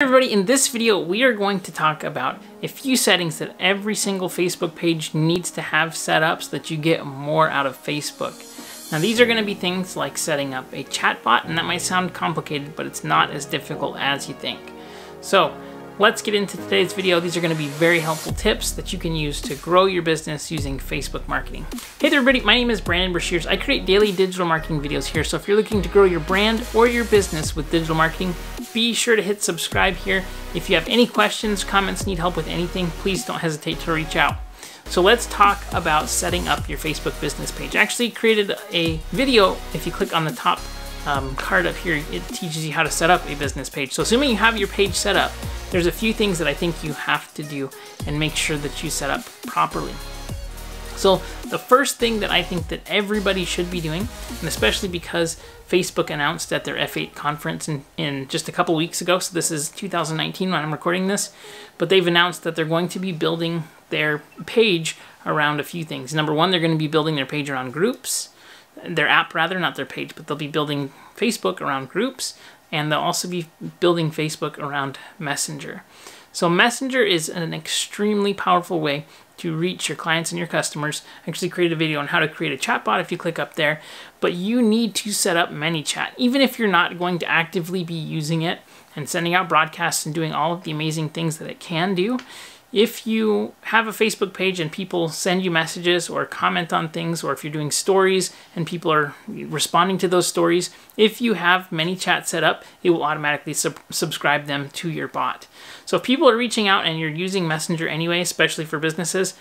everybody, in this video we are going to talk about a few settings that every single Facebook page needs to have set up so that you get more out of Facebook. Now these are going to be things like setting up a chatbot and that might sound complicated but it's not as difficult as you think. So let's get into today's video. These are going to be very helpful tips that you can use to grow your business using Facebook marketing. Hey there everybody, my name is Brandon Breshears. I create daily digital marketing videos here, so if you're looking to grow your brand or your business with digital marketing, be sure to hit subscribe here. If you have any questions, comments, need help with anything, please don't hesitate to reach out. So let's talk about setting up your Facebook business page. I actually created a video, if you click on the top um, card up here, it teaches you how to set up a business page. So assuming you have your page set up, there's a few things that I think you have to do and make sure that you set up properly. So the first thing that I think that everybody should be doing, and especially because Facebook announced at their F8 conference in, in just a couple weeks ago, so this is 2019 when I'm recording this, but they've announced that they're going to be building their page around a few things. Number one, they're going to be building their page around groups, their app rather, not their page, but they'll be building Facebook around groups and they'll also be building Facebook around Messenger. So Messenger is an extremely powerful way to reach your clients and your customers. I actually created a video on how to create a chatbot if you click up there, but you need to set up ManyChat. Even if you're not going to actively be using it and sending out broadcasts and doing all of the amazing things that it can do, if you have a Facebook page and people send you messages or comment on things, or if you're doing stories and people are responding to those stories, if you have ManyChat set up, it will automatically sub subscribe them to your bot. So if people are reaching out and you're using Messenger anyway, especially for businesses,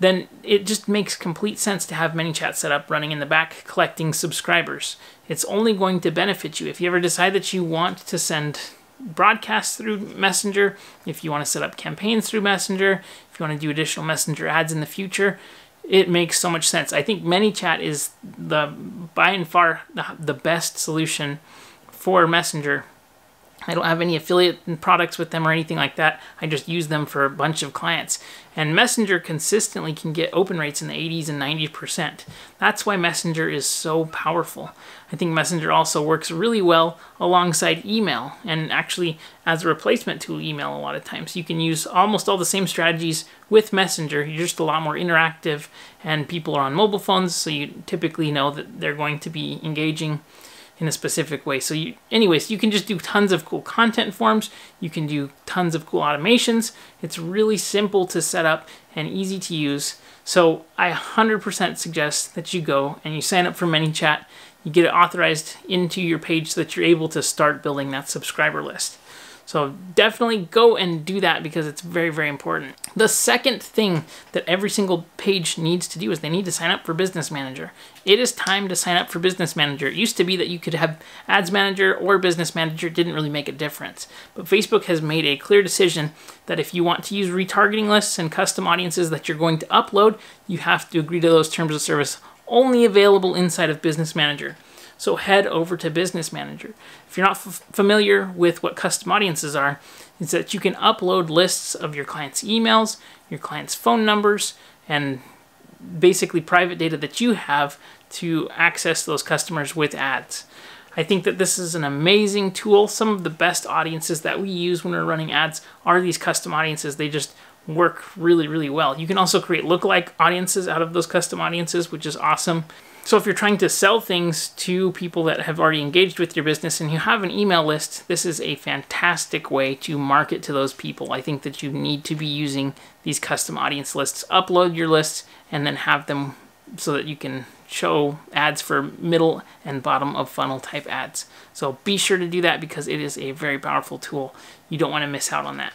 then it just makes complete sense to have ManyChat set up running in the back collecting subscribers. It's only going to benefit you. If you ever decide that you want to send broadcast through Messenger, if you want to set up campaigns through Messenger, if you want to do additional Messenger ads in the future, it makes so much sense. I think ManyChat is the by and far the, the best solution for Messenger I don't have any affiliate products with them or anything like that. I just use them for a bunch of clients. And Messenger consistently can get open rates in the 80s and 90%. That's why Messenger is so powerful. I think Messenger also works really well alongside email and actually as a replacement to email a lot of times. You can use almost all the same strategies with Messenger. You're just a lot more interactive and people are on mobile phones, so you typically know that they're going to be engaging in a specific way. So you, anyways, you can just do tons of cool content forms. You can do tons of cool automations. It's really simple to set up and easy to use. So I 100% suggest that you go and you sign up for ManyChat. You get it authorized into your page so that you're able to start building that subscriber list. So definitely go and do that because it's very, very important. The second thing that every single page needs to do is they need to sign up for Business Manager. It is time to sign up for Business Manager. It used to be that you could have Ads Manager or Business Manager, it didn't really make a difference. But Facebook has made a clear decision that if you want to use retargeting lists and custom audiences that you're going to upload, you have to agree to those terms of service only available inside of Business Manager. So head over to Business Manager. If you're not familiar with what custom audiences are, it's that you can upload lists of your clients' emails, your clients' phone numbers, and basically private data that you have to access those customers with ads. I think that this is an amazing tool. Some of the best audiences that we use when we're running ads are these custom audiences. They just work really, really well. You can also create lookalike audiences out of those custom audiences, which is awesome. So if you're trying to sell things to people that have already engaged with your business and you have an email list, this is a fantastic way to market to those people. I think that you need to be using these custom audience lists. Upload your lists and then have them so that you can show ads for middle and bottom of funnel type ads. So be sure to do that because it is a very powerful tool. You don't want to miss out on that.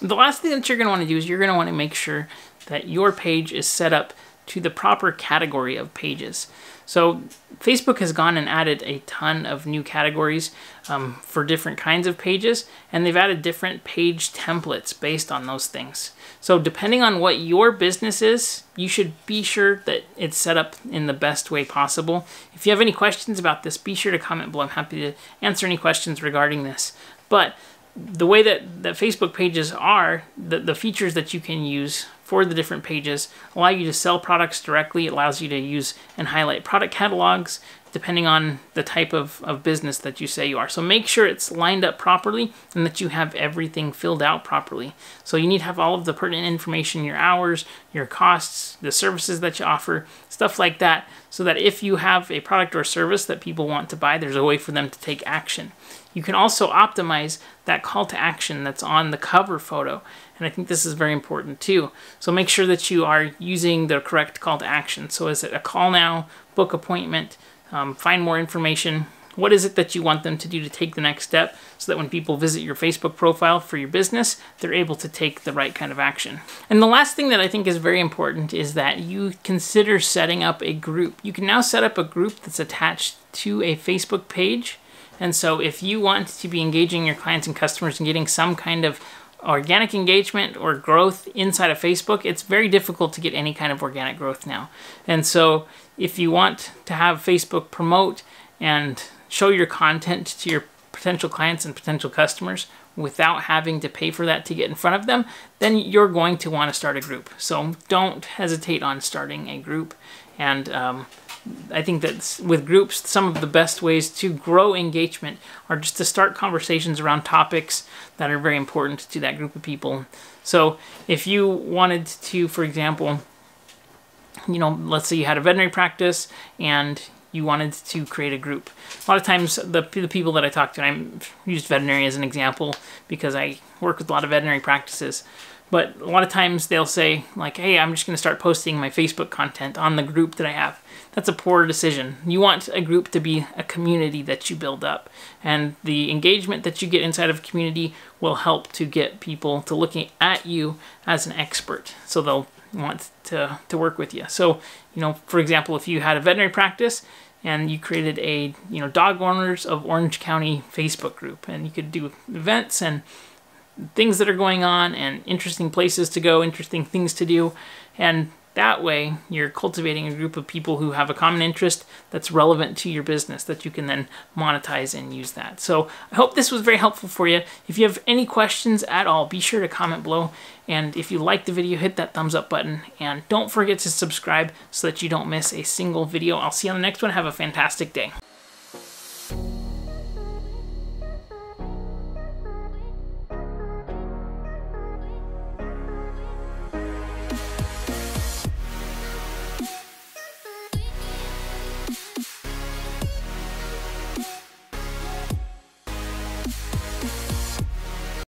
The last thing that you're going to want to do is you're going to want to make sure that your page is set up to the proper category of pages. So Facebook has gone and added a ton of new categories um, for different kinds of pages, and they've added different page templates based on those things. So depending on what your business is, you should be sure that it's set up in the best way possible. If you have any questions about this, be sure to comment below. I'm happy to answer any questions regarding this. But the way that, that Facebook pages are, the, the features that you can use for the different pages allow you to sell products directly. It allows you to use and highlight product catalogs depending on the type of, of business that you say you are. So make sure it's lined up properly and that you have everything filled out properly. So you need to have all of the pertinent information, your hours, your costs, the services that you offer, stuff like that, so that if you have a product or service that people want to buy, there's a way for them to take action. You can also optimize that call to action that's on the cover photo. And I think this is very important too. So make sure that you are using the correct call to action. So is it a call now, book appointment, um, find more information. What is it that you want them to do to take the next step so that when people visit your Facebook profile for your business, they're able to take the right kind of action? And the last thing that I think is very important is that you consider setting up a group. You can now set up a group that's attached to a Facebook page. And so if you want to be engaging your clients and customers and getting some kind of organic engagement or growth inside of Facebook, it's very difficult to get any kind of organic growth now. And so if you want to have Facebook promote and show your content to your potential clients and potential customers without having to pay for that to get in front of them, then you're going to want to start a group. So don't hesitate on starting a group. And um, I think that with groups, some of the best ways to grow engagement are just to start conversations around topics that are very important to that group of people. So if you wanted to, for example, you know, let's say you had a veterinary practice and you wanted to create a group. A lot of times, the, the people that I talk to, and I used veterinary as an example because I work with a lot of veterinary practices. But a lot of times they'll say, like, hey, I'm just going to start posting my Facebook content on the group that I have. That's a poor decision. You want a group to be a community that you build up. And the engagement that you get inside of a community will help to get people to looking at you as an expert. So they'll want to, to work with you. So, you know, for example, if you had a veterinary practice and you created a, you know, dog owners of Orange County Facebook group and you could do events and things that are going on and interesting places to go, interesting things to do. And that way, you're cultivating a group of people who have a common interest that's relevant to your business that you can then monetize and use that. So I hope this was very helpful for you. If you have any questions at all, be sure to comment below. And if you like the video, hit that thumbs up button. And don't forget to subscribe so that you don't miss a single video. I'll see you on the next one. Have a fantastic day.